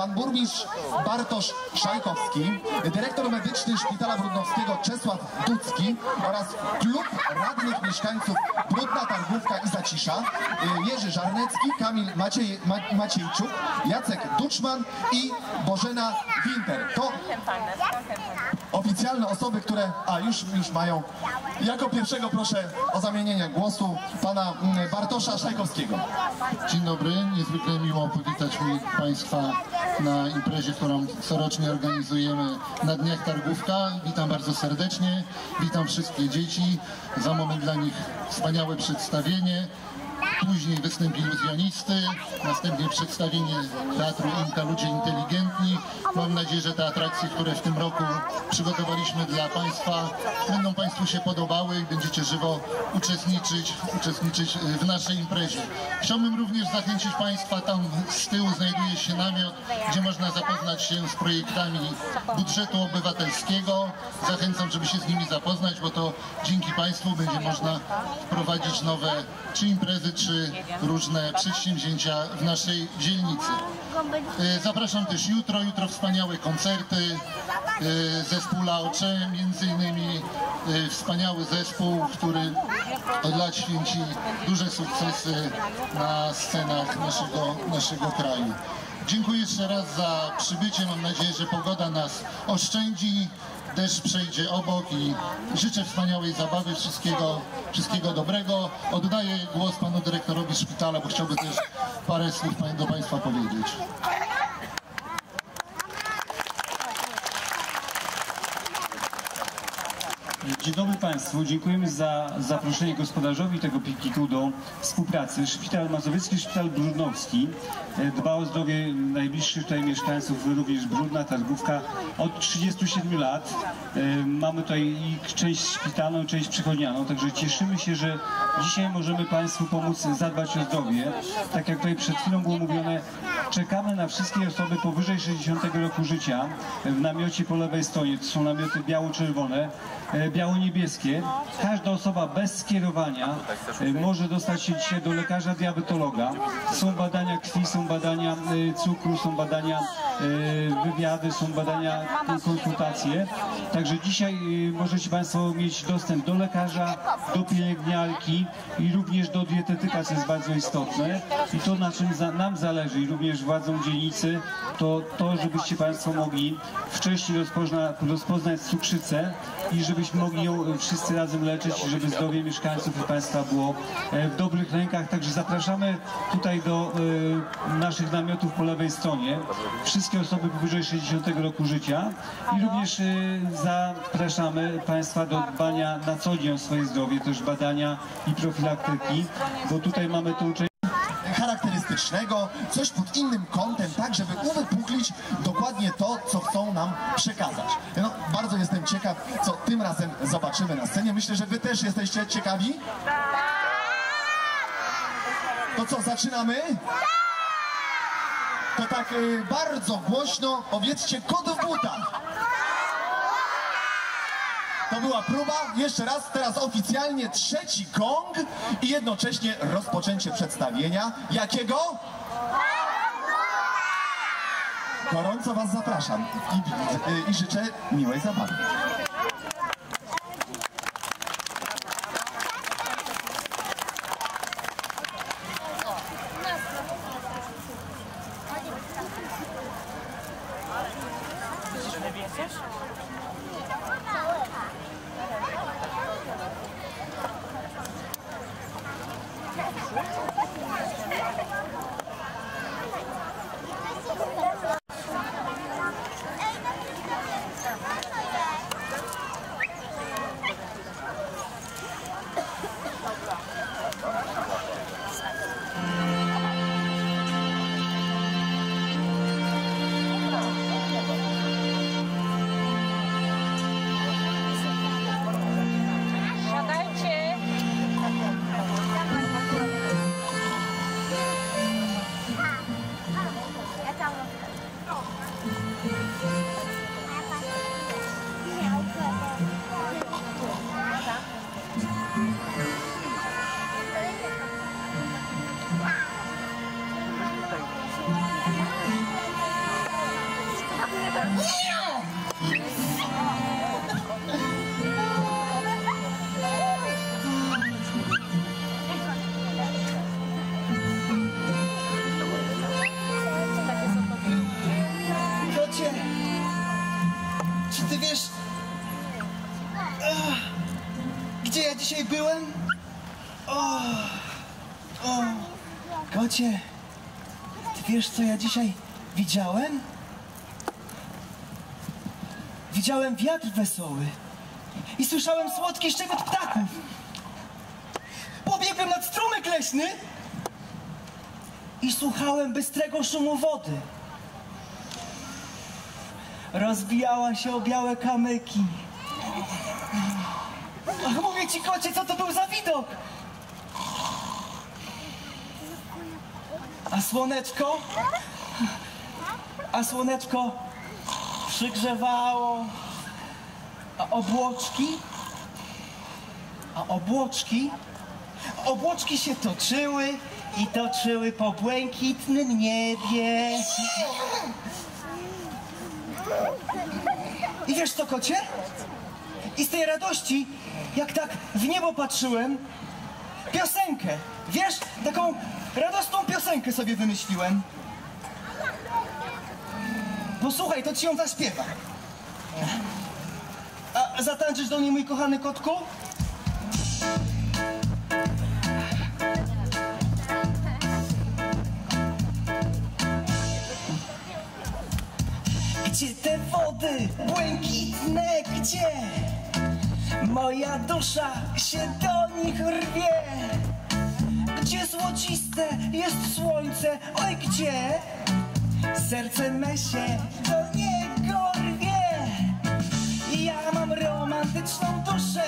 pan burmistrz Bartosz Szajkowski, dyrektor medyczny Szpitala Brudnowskiego Czesław Ducki oraz klub radnych mieszkańców Brudna Targówka i Zacisza, y, Jerzy Żarnecki, Kamil Maciej, Ma, Maciejczuk, Jacek Duczman i Bożena Winter. To oficjalne osoby, które a już, już mają. Jako pierwszego proszę o zamienienie głosu pana mm, Bartosza Szajkowskiego. Dzień dobry, niezwykle miło powitać mi Państwa na imprezie, którą corocznie organizujemy na Dniach Targówka. Witam bardzo serdecznie, witam wszystkie dzieci. Za moment dla nich wspaniałe przedstawienie. Później występ iluzjonisty, następnie przedstawienie Teatru Inka Ludzie Inteligentni. Mam nadzieję, że te atrakcje, które w tym roku przygotowaliśmy dla Państwa, będą Państwu się podobały i będziecie żywo uczestniczyć, uczestniczyć w naszej imprezie. Chciałbym również zachęcić Państwa, tam z tyłu znajduje się namiot, gdzie można zapoznać się z projektami budżetu obywatelskiego. Zachęcam, żeby się z nimi zapoznać, bo to dzięki Państwu będzie można wprowadzić nowe czy imprezy, czy różne przedsięwzięcia w naszej dzielnicy. E, Zapraszam też jutro, jutro wspaniałe koncerty, e, zespół Laocze, między innymi e, wspaniały zespół, który od lat święci duże sukcesy na scenach naszego, naszego kraju. Dziękuję jeszcze raz za przybycie, mam nadzieję, że pogoda nas oszczędzi, deszcz przejdzie obok i życzę wspaniałej zabawy, wszystkiego, wszystkiego dobrego. Oddaję głos panu dyrektorowi szpitala, bo chciałby też parę słów do państwa powiedzieć. Dzień dobry Państwu. Dziękujemy za zaproszenie gospodarzowi tego pikniku do współpracy. Szpital Mazowiecki, Szpital Brudnowski dba o zdrowie najbliższych tutaj mieszkańców, również Brudna, Targówka od 37 lat. E, Mamy tutaj i część szpitalną, część przychodnianą, także cieszymy się, że dzisiaj możemy Państwu pomóc zadbać o zdrowie. Tak jak tutaj przed chwilą było mówione, czekamy na wszystkie osoby powyżej 60 roku życia w namiocie po lewej stronie. To są namioty biało-czerwone e, biało-niebieskie. Każda osoba bez skierowania e, może dostać się dzisiaj do lekarza diabetologa. Są badania krwi, są badania e, cukru, są badania wywiady, są badania, konsultacje. Także dzisiaj e, możecie Państwo mieć dostęp do lekarza, do pielęgniarki i również do dietetyka, co jest bardzo istotne. I to, na czym nam zależy i również władzom dzielnicy, to to, żebyście Państwo mogli wcześniej rozpozna, rozpoznać cukrzycę i żebyśmy mogli ją wszyscy razem leczyć, żeby zdrowie mieszkańców i Państwa było e, w dobrych rękach. Także zapraszamy tutaj do e, naszych namiotów po lewej stronie. Wszystkie osoby powyżej 60 roku życia i również e, zapraszamy Państwa do dbania na co dzień o swoje zdrowie, też badania i profilaktyki, bo tutaj mamy tą część charakterystycznego, coś pod innym kątem, tak żeby uwypuklić dokładnie to, co chcą nam przekazać. No, bardzo jestem ciekaw, co tym razem zobaczymy na scenie. Myślę, że wy też jesteście ciekawi. To co, zaczynamy? To tak y, bardzo głośno powiedzcie kod w. To była próba, jeszcze raz, teraz oficjalnie trzeci gong i jednocześnie rozpoczęcie przedstawienia. Jakiego? Gorąco Was zapraszam i, i życzę miłej zabawy. Czy ty wiesz, gdzie ja dzisiaj byłem? O, o, kocie, ty wiesz, co ja dzisiaj widziałem? Widziałem wiatr wesoły i słyszałem słodki szczegot ptaków. Pobiegłem nad strumyk leśny i słuchałem bystrego szumu wody. Rozbijała się o białe kamyki. Ach, mówię ci, kocie, co to był za widok? A słoneczko? A słoneczko przygrzewało. A obłoczki? A obłoczki? Obłoczki się toczyły i toczyły po błękitnym niebie. I wiesz co, kocie? I z tej radości, jak tak w niebo patrzyłem, piosenkę, wiesz, taką radosną piosenkę sobie wymyśliłem. Posłuchaj, to ci ją zaśpiewa. A zatańczysz do niej, mój kochany kotku? Moja dusza się do nich rwie? Gdzie złociste jest słońce, oj gdzie serce me się do niego rwie? Ja mam romantyczną duszę.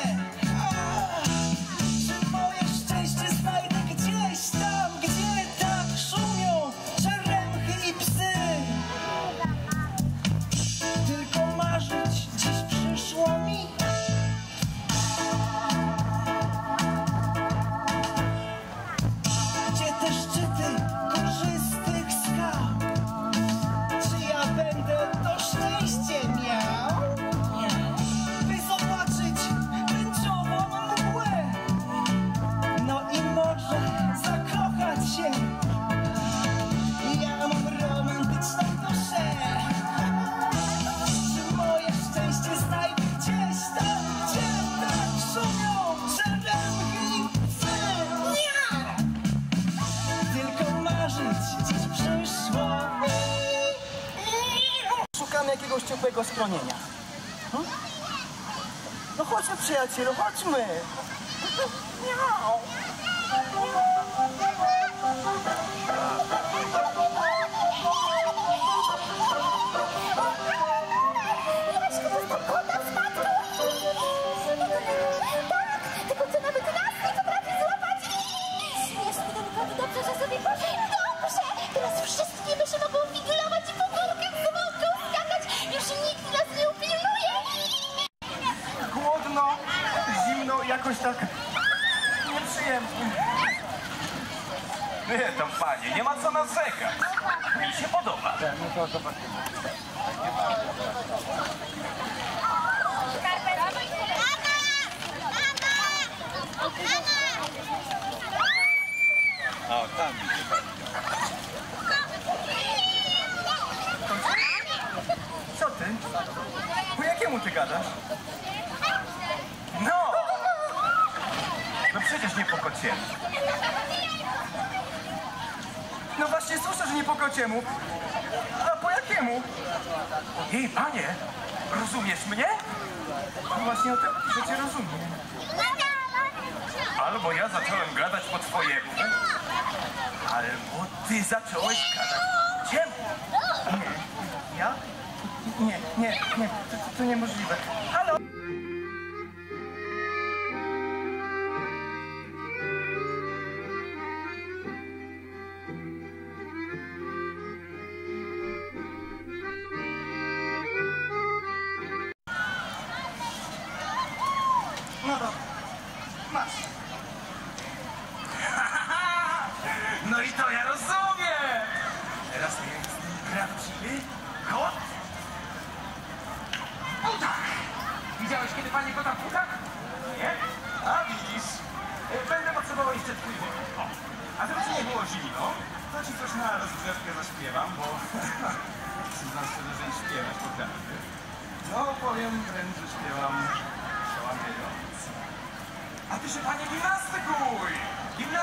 գնացիր, հացում է։ Panie, nie ma co narzekać. Mi się podoba. O, tam mi się Co ty? Po jakiemu ty gadasz? No! No przecież nie po kociemu. Właśnie słyszę, że nie po kociemu. A po jakiemu? Jej, panie, rozumiesz mnie? Właśnie o tym, że cię rozumiem. Albo ja zacząłem gadać po twojemu, albo ty zacząłeś gadać po ciemu. Ja? Nie, nie, nie, to, to, to niemożliwe. Halo?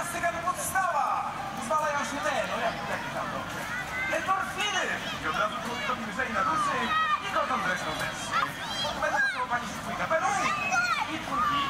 Gimnastyka to podstawa! Pozwalają się te, no jak, jak tam dobrze. Endorfiny! I od razu człowiekowi lżej na duszy i dotąd zresztą też. Będę potrzebował pani twój kapelusz i twój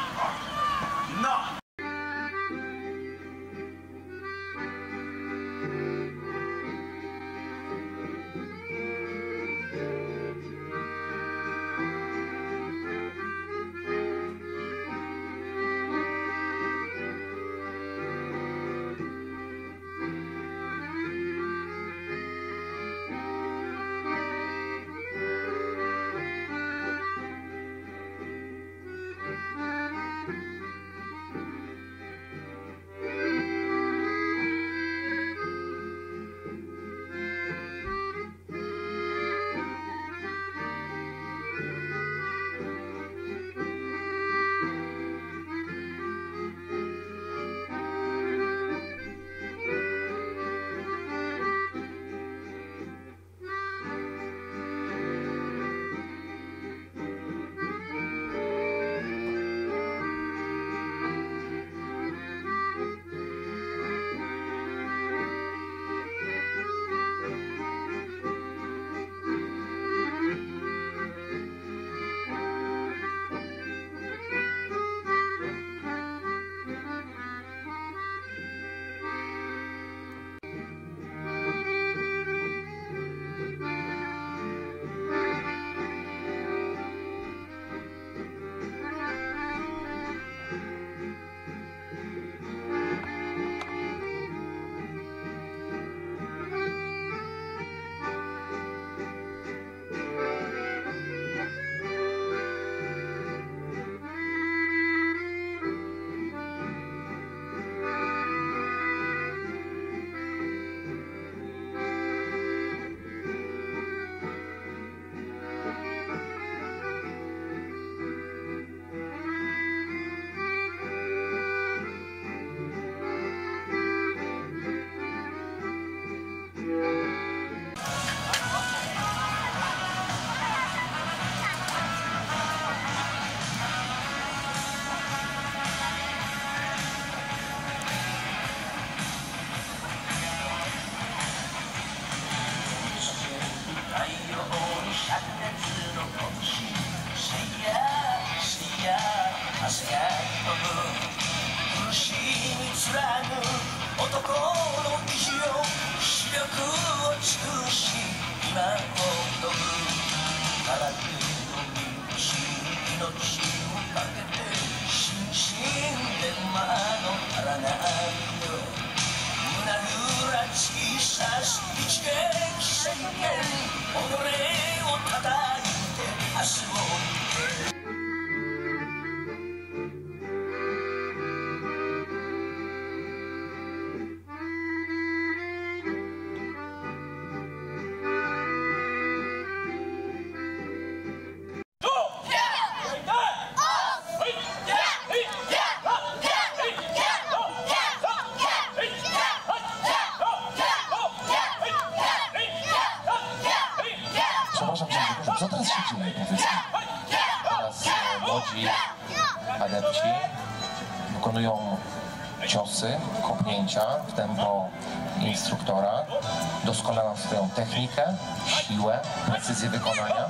technikę, siłę, precyzję wykonania,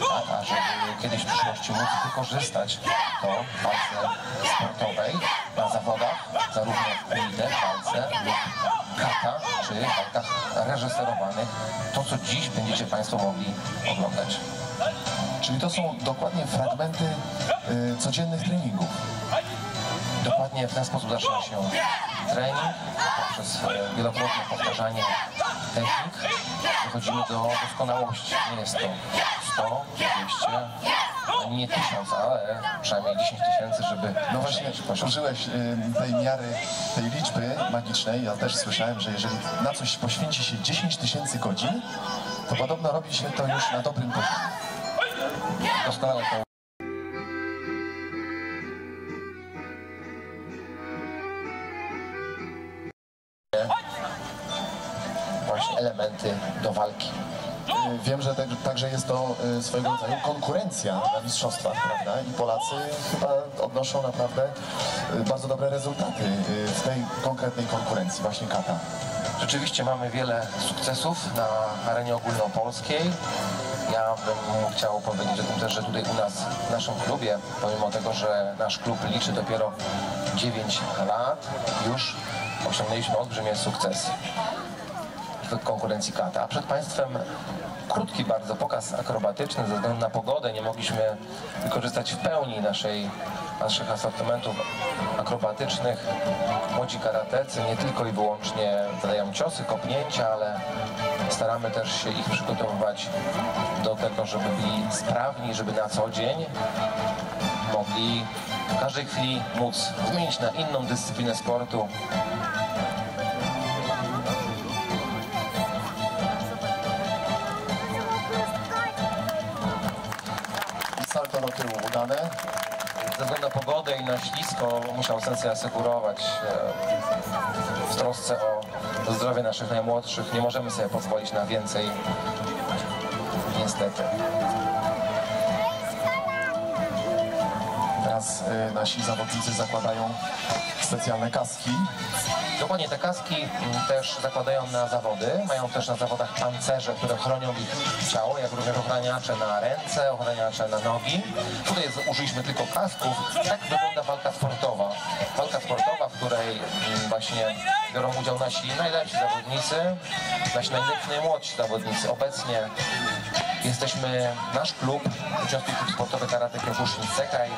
tak, a żeby kiedyś w przyszłości móc wykorzystać to w walce sportowej na zawodach, zarówno w kulide, walce lub kata, czy walkach reżyserowanych, to co dziś będziecie Państwo mogli oglądać. Czyli to są dokładnie fragmenty y, codziennych treningów. Dokładnie w ten sposób zaczyna się trening, poprzez e, wielokrotne powtarzanie technik dochodzimy do doskonałości. Nie jest to 100, 200, ani nie 1000, ale przynajmniej 10 tysięcy, żeby No właśnie, użyłeś y, tej miary, tej liczby magicznej. Ja też słyszałem, że jeżeli na coś poświęci się 10 tysięcy godzin, to podobno robi się to już na dobrym poziomie. Doskonale to elementy do walki. Y, Wiem, że tak, także jest to y, swojego rodzaju konkurencja na mistrzostwach, prawda? I Polacy chyba odnoszą naprawdę y, bardzo dobre rezultaty w tej konkretnej konkurencji, właśnie kata. Rzeczywiście mamy wiele sukcesów na arenie ogólnopolskiej. Ja bym chciał powiedzieć o tym też, że tutaj u nas w naszym klubie, pomimo tego, że nasz klub liczy dopiero 9 lat, już osiągnęliśmy olbrzymie sukcesy konkurencji kata. A przed Państwem krótki bardzo pokaz akrobatyczny ze względu na pogodę. Nie mogliśmy wykorzystać w pełni naszej, naszych asortymentów akrobatycznych. Młodzi karatecy nie tylko i wyłącznie zadają ciosy, kopnięcia, ale staramy też się ich przygotowywać do tego, żeby byli sprawni, żeby na co dzień mogli w każdej chwili móc zmienić na inną dyscyplinę sportu, na ślisko musiał sensei asekurować e, w trosce o zdrowie naszych najmłodszych. Nie możemy sobie pozwolić na więcej. Niestety. Teraz y, nasi zawodnicy zakładają specjalne kaski. Dokładnie te kaski mm, też zakładają na zawody. Mają też na zawodach pancerze, które chronią ich ciało, jak również ochraniacze na ręce, ochraniacze na nogi. Tutaj z- użyliśmy tylko kasków. Tak wygląda walka sportowa. Walka sportowa, w której mm, właśnie biorą udział nasi najlepsi zawodnicy, nasi najmłodsi zawodnicy. Obecnie jesteśmy, nasz klub, Uczestniczy Klub Sportowy Karate Kyokushin Sekai,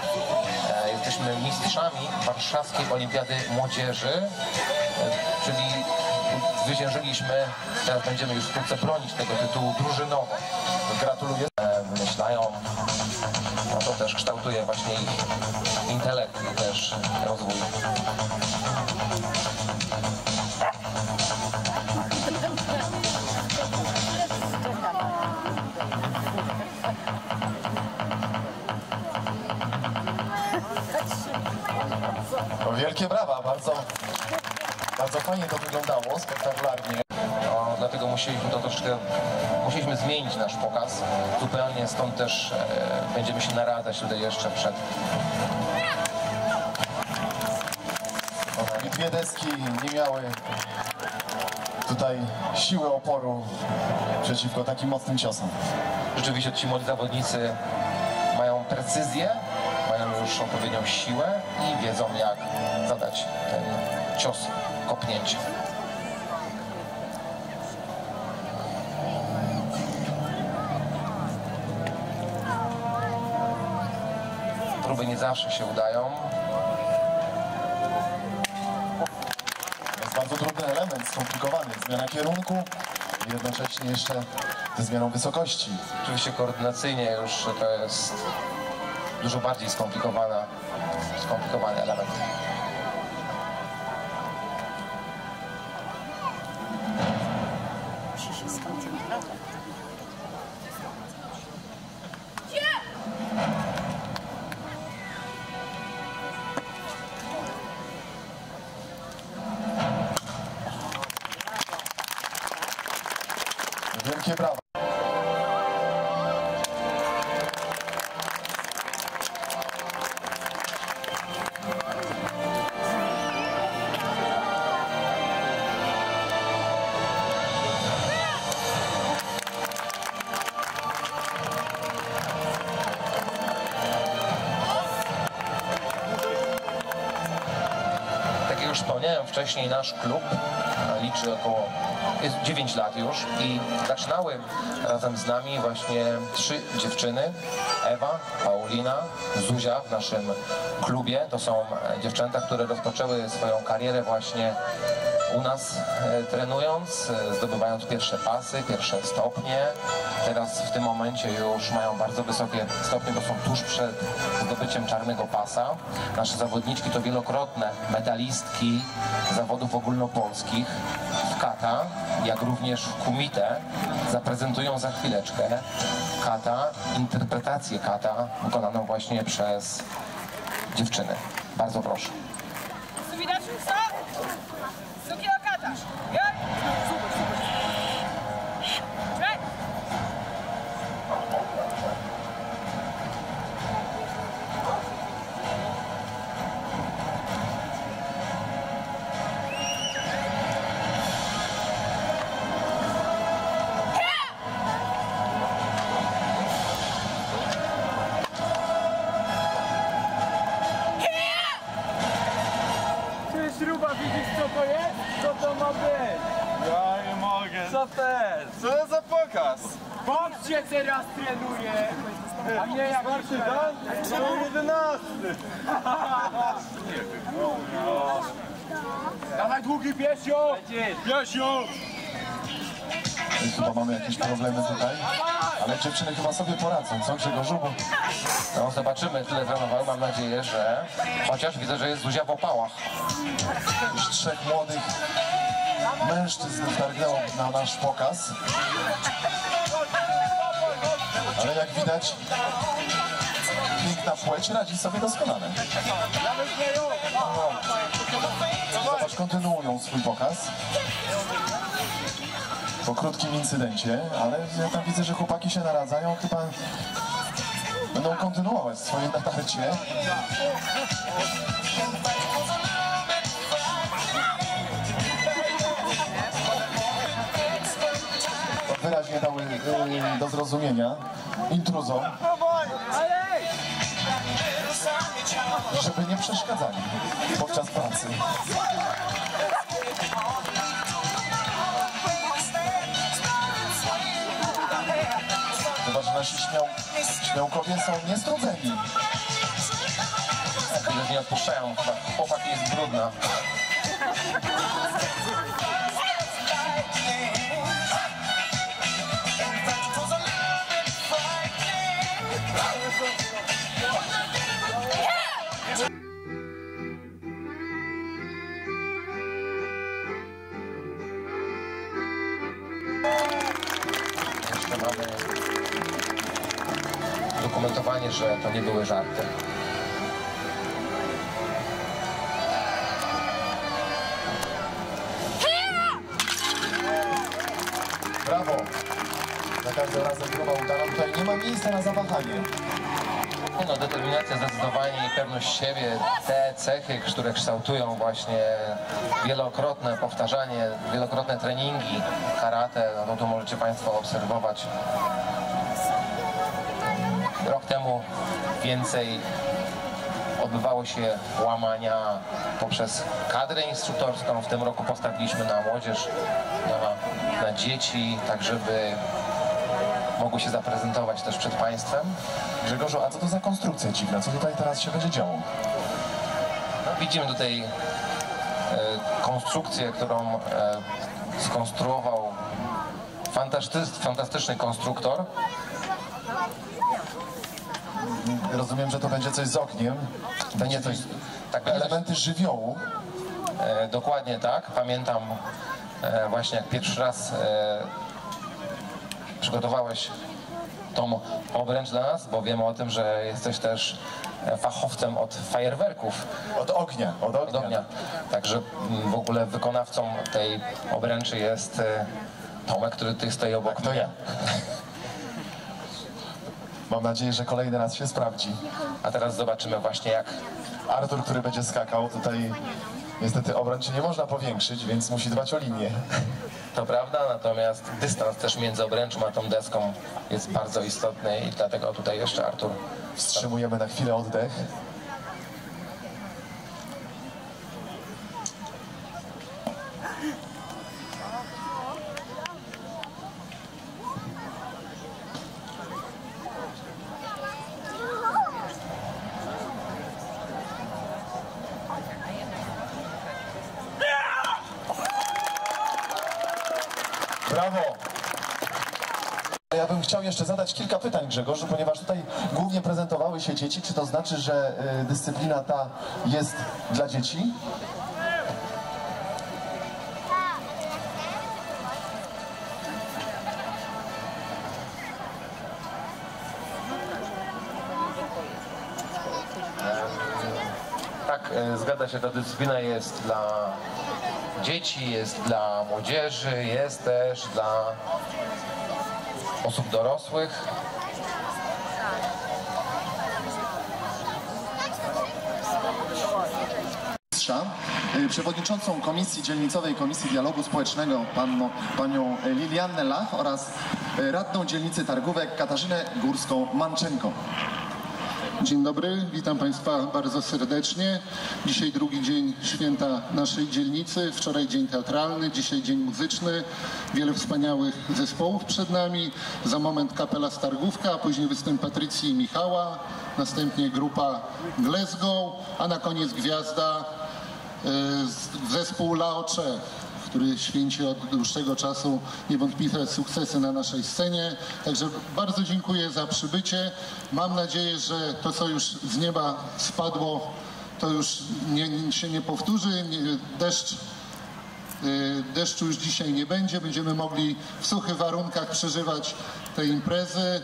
jesteśmy mistrzami Warszawskiej Olimpiady Młodzieży, e, czyli zwyciężyliśmy, teraz będziemy już wkrótce bronić tego tytułu drużynowo. Gratuluję. E, Wymyślają, no to też kształtuje właśnie ich intelekt i też rozwój. Wielkie brawa, bardzo, bardzo fajnie to wyglądało, spektakularnie. No, dlatego musieliśmy to troszkę, musieliśmy zmienić nasz pokaz zupełnie, stąd też e, będziemy się naradzać tutaj jeszcze przed I dwie deski nie miały tutaj siły oporu przeciwko takim mocnym ciosom. Rzeczywiście ci młodzi zawodnicy mają precyzję, mają już odpowiednią siłę i wiedzą jak zadać ten cios, kopnięcie. Próby nie zawsze się udają. To jest bardzo trudny element, skomplikowany. Zmiana kierunku jednocześnie jeszcze ze zmianą wysokości. Oczywiście koordynacyjnie już to jest dużo bardziej skomplikowana, skomplikowany element. Nasz klub e, liczy około jest 9 lat już i zaczynały razem z nami właśnie trzy dziewczyny. Ewa, Paulina, Zuzia w naszym klubie. To są e, dziewczęta, które rozpoczęły swoją karierę właśnie u nas e, trenując, e, zdobywając pierwsze pasy, pierwsze stopnie. Teraz w tym momencie już mają bardzo wysokie stopnie, bo są tuż przed zdobyciem czarnego pasa. Nasze zawodniczki to wielokrotne medalistki zawodów ogólnopolskich w kata, jak również w kumite. Zaprezentują za chwileczkę kata, interpretację kata wykonaną właśnie przez dziewczyny. Bardzo proszę. Subidashi, stop! Suki Okata. Co ten? Co za pokaz? Boks się teraz trenuje! A nie jak Marszy dan? No 11. Dawaj długi piesio! Jasiu! Chyba mamy jakieś problemy tutaj, ale dziewczyny chyba sobie poradzą, co Grzegorzu? Bo No zobaczymy, tyle trenował. Mam nadzieję, że chociaż widzę, że jest Zuzia w opałach. już trzech młodych mężczyzn wtargnęło na nasz pokaz. Ale jak widać, piękna płeć radzi sobie doskonale. Zobacz, kontynuują swój pokaz. Po krótkim incydencie, ale ja tam widzę, że chłopaki się naradzają, chyba będą kontynuować swoje natarcie. Wyraźnie dały do zrozumienia intruzom, żeby nie przeszkadzali podczas pracy. Chyba, że nasi śmiał, śmiałkowie są niestrudzeni. Chwilę nie odpuszczają. Chyba chłopak jest brudna. Dokumentowanie, że to nie były żarty. Brawo! Za każdym razem próba udana. Tutaj nie ma miejsca na zawahanie. No, determinacja zdecydowanie i pewność siebie, te cechy, które kształtują właśnie wielokrotne powtarzanie, wielokrotne treningi karate, no to możecie Państwo obserwować. Rok temu więcej odbywało się łamania poprzez kadrę instruktorską. W tym roku postawiliśmy na młodzież, na, na dzieci, tak żeby mogły się zaprezentować też przed Państwem. Grzegorzu, a co to za konstrukcja dziwna? Co tutaj teraz się będzie działo? No, widzimy tutaj e, konstrukcję, którą e, skonstruował fantastyczny, fantastyczny konstruktor. Rozumiem, że to będzie coś z ogniem. Będzie coś tak, Elementy żywiołu. e, dokładnie tak. Pamiętam e, właśnie jak pierwszy raz e, przygotowałeś tą obręcz dla nas, bo wiemy o tym, że jesteś też e, fachowcem od fajerwerków. Od ognia. Od od ognia. ognia. Także mm, w ogóle wykonawcą tej obręczy jest e, Tomek, który tutaj stoi obok Tak, to mnie. ja. Mam nadzieję, że kolejny raz się sprawdzi. A teraz zobaczymy właśnie jak Artur, który będzie skakał, tutaj niestety obręczy nie można powiększyć, więc musi dbać o linię. To prawda, natomiast dystans też między obręczą a tą deską jest bardzo istotny i dlatego tutaj jeszcze Artur Wstrzymujemy na chwilę oddech. Brawo! Ja bym chciał jeszcze zadać kilka pytań Grzegorzu, ponieważ tutaj głównie prezentowały się dzieci. Czy to znaczy, że y, dyscyplina ta jest dla dzieci? Tak, e, zgadza się, ta dyscyplina jest dla dzieci, jest dla młodzieży, jest też dla osób dorosłych. Y, przewodniczącą Komisji Dzielnicowej Komisji Dialogu Społecznego panno, panią Liliannę Lach oraz y, radną dzielnicy Targówek Katarzynę Górską-Manczenko. Dzień dobry, witam Państwa bardzo serdecznie. Dzisiaj drugi dzień święta naszej dzielnicy. Wczoraj dzień teatralny, dzisiaj dzień muzyczny. Wiele wspaniałych zespołów przed nami. Za moment kapela Stargówka, a później występ Patrycji i Michała. Następnie grupa Glasgow, a na koniec gwiazda e, zespół Laocze, który święci od dłuższego czasu niewątpliwe sukcesy na naszej scenie. Także bardzo dziękuję za przybycie. Mam nadzieję, że to, co już z nieba spadło, to już nie, się nie powtórzy. Deszcz Y, Deszczu już dzisiaj nie będzie, będziemy mogli w suchych warunkach przeżywać te imprezy.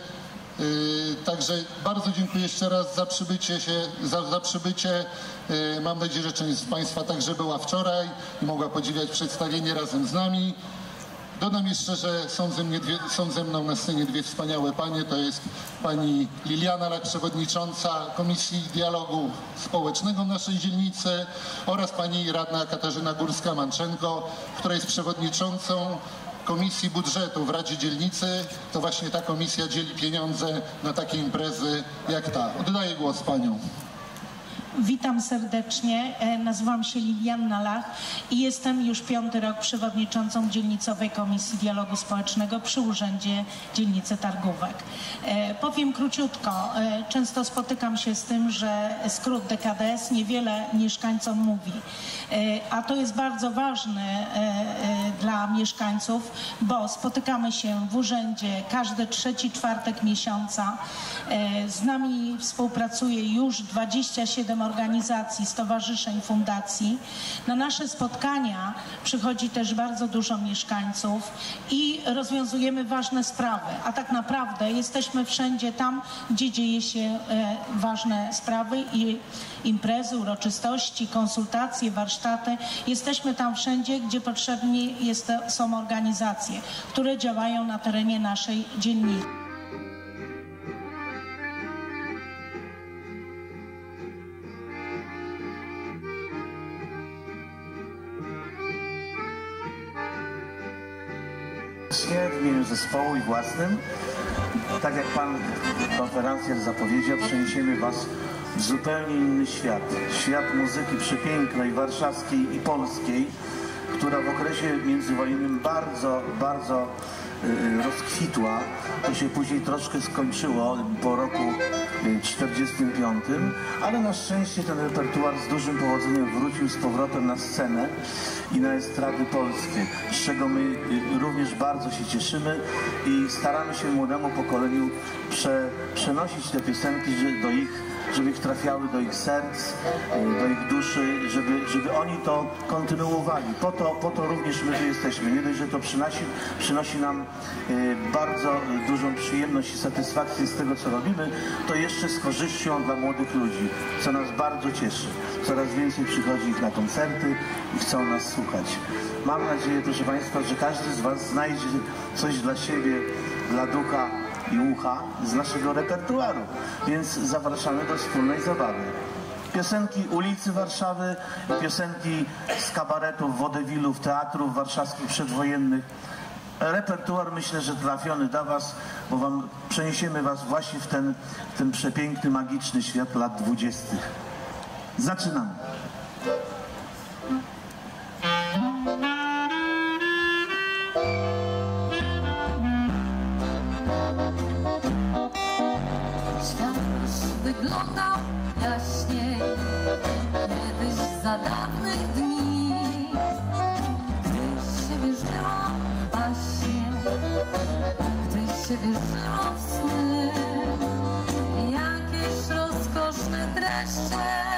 Y, Także bardzo dziękuję jeszcze raz za przybycie się, za, za przybycie. Y, Mam nadzieję, że część z Państwa także była wczoraj i mogła podziwiać przedstawienie razem z nami. Dodam jeszcze, że są ze, dwie, są ze mną na scenie dwie wspaniałe panie. To jest pani Liliana Lak, przewodnicząca Komisji Dialogu Społecznego w naszej dzielnicy oraz pani radna Katarzyna Górska-Manczenko, która jest przewodniczącą Komisji Budżetu w Radzie Dzielnicy. To właśnie ta komisja dzieli pieniądze na takie imprezy jak ta. Oddaję głos panią. Witam serdecznie. E, Nazywam się Lilianna Lach i jestem już piąty rok przewodniczącą Dzielnicowej Komisji Dialogu Społecznego przy Urzędzie Dzielnicy Targówek. E, Powiem króciutko. E, Często spotykam się z tym, że skrót DKDS niewiele mieszkańcom mówi. A to jest bardzo ważne dla mieszkańców, bo spotykamy się w urzędzie każdy trzeci czwartek miesiąca. Z nami współpracuje już 27 organizacji, stowarzyszeń, fundacji. Na nasze spotkania przychodzi też bardzo dużo mieszkańców i rozwiązujemy ważne sprawy. A tak naprawdę jesteśmy wszędzie tam, gdzie dzieje się e, ważne sprawy i imprezy, uroczystości, konsultacje, warsztaty. Jesteśmy tam wszędzie, gdzie potrzebne jest, są organizacje, które działają na terenie naszej dzielnicy. Zespołu i własnym. Tak jak pan konferencjer zapowiedział, przeniesiemy was w zupełnie inny świat. Świat muzyki przepięknej, warszawskiej i polskiej, która w okresie międzywojennym bardzo, bardzo rozkwitła. To się później troszkę skończyło po roku y, 45, ale na szczęście ten repertuar z dużym powodzeniem wrócił z powrotem na scenę i na estrady polskie, z czego my y, również bardzo się cieszymy i staramy się młodemu pokoleniu prze, przenosić te piosenki do ich żeby ich trafiały do ich serc, y, do ich duszy, żeby, żeby oni to kontynuowali. Po to, po to również my tu jesteśmy. Nie dość, że to przynosi, przynosi nam y, bardzo dużą przyjemność i satysfakcję z tego, co robimy, to jeszcze z korzyścią dla młodych ludzi, co nas bardzo cieszy. Coraz więcej przychodzi ich na koncerty i chcą nas słuchać. Mam nadzieję, proszę Państwa, że każdy z Was znajdzie coś dla siebie, dla ducha, i ucha z naszego repertuaru, więc zapraszamy do wspólnej zabawy. Piosenki ulicy Warszawy, piosenki z kabaretów, wodewilów, teatrów warszawskich przedwojennych. Repertuar myślę, że trafiony do Was, bo wam przeniesiemy Was właśnie w ten, w ten przepiękny, magiczny świat lat dwudziestych. Zaczynamy. Jakieś rozkoszne dreszcze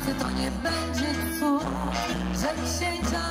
bajce to nie będzie cud, że księcia